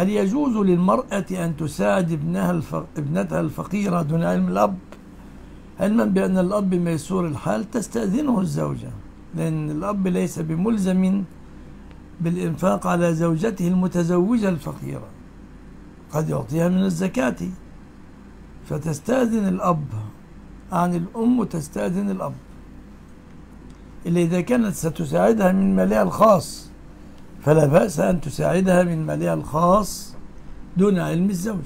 هل يجوز للمرأة أن تساعد ابنها الف... ابنتها الفقيرة دون علم الأب؟ علما بأن الأب ميسور الحال تستأذنه الزوجة لأن الأب ليس بملزم بالإنفاق على زوجته المتزوجة الفقيرة. قد يعطيها من الزكاة. فتستأذن الأب عن الأم تستأذن الأب. إلا إذا كانت ستساعدها من مالها الخاص. فلا بأس أن تساعدها من مالها الخاص دون علم الزوج.